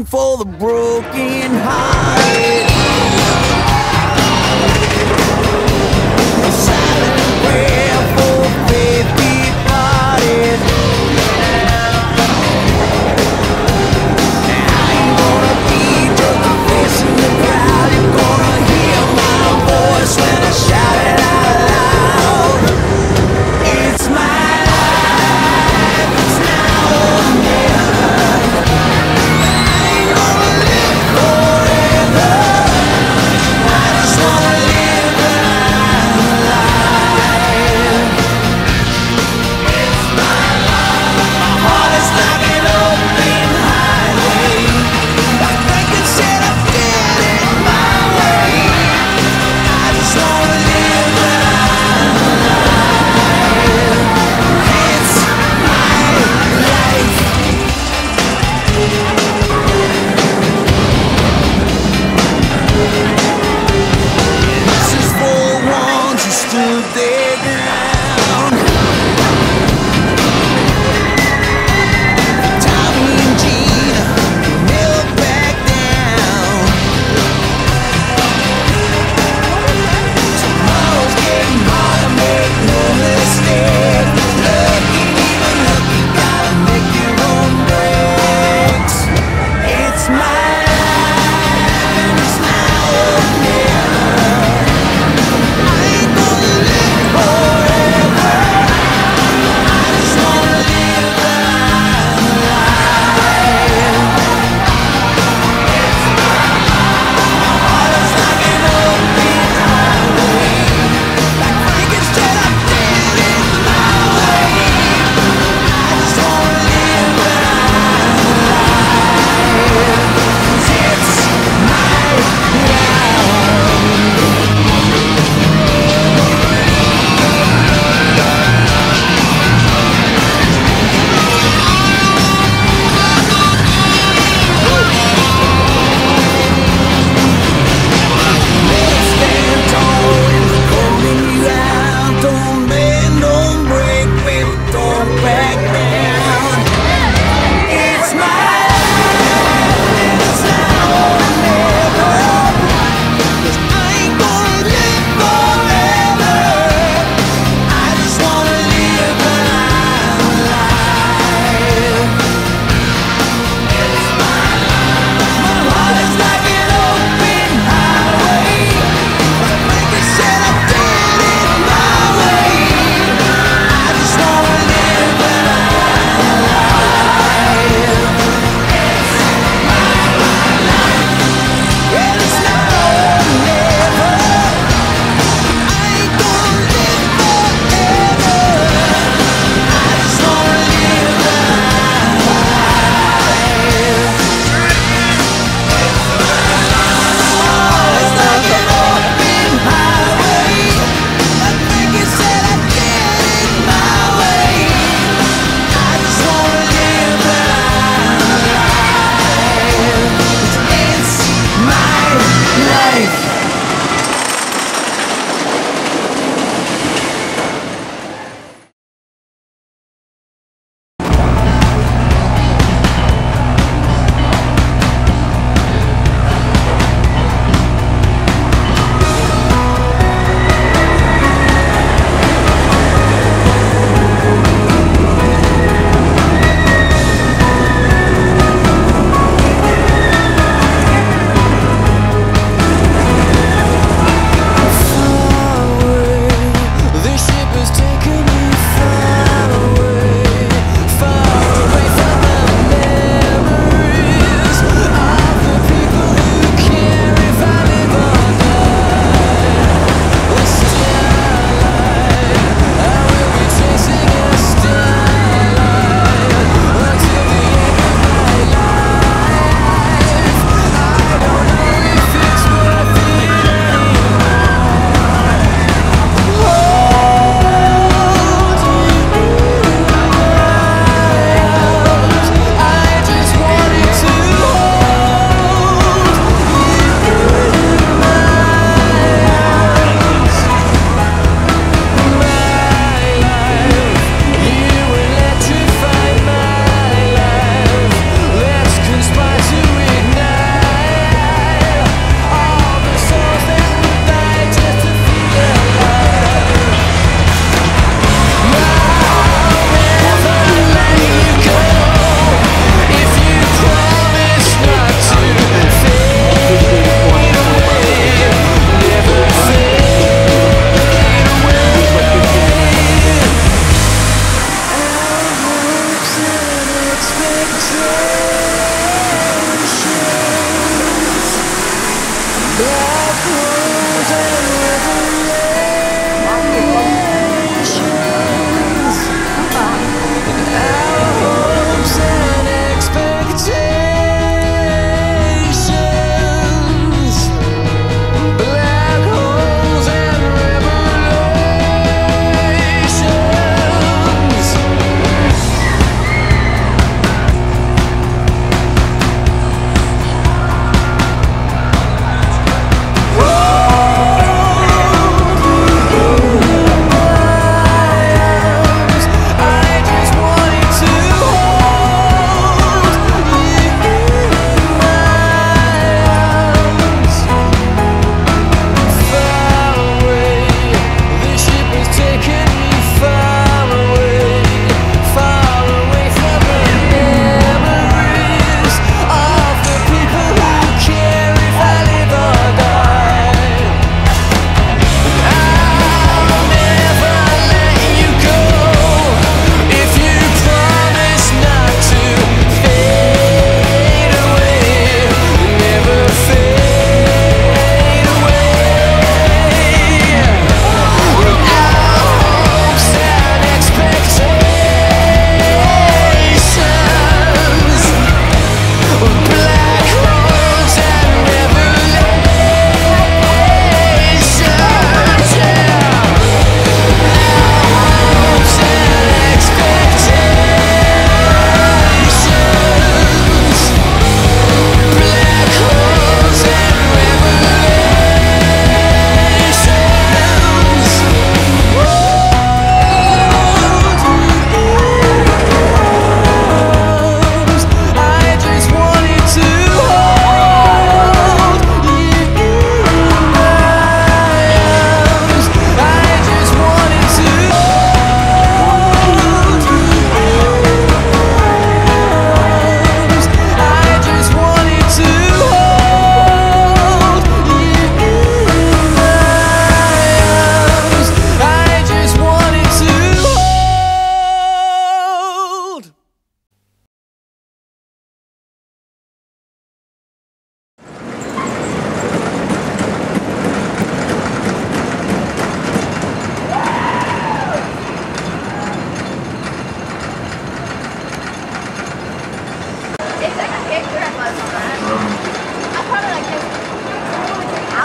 song for the broken hearted.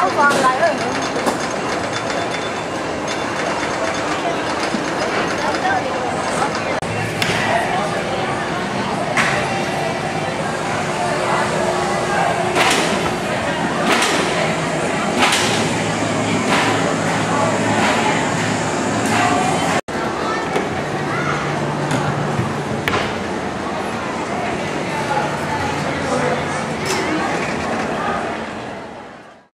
不妨来问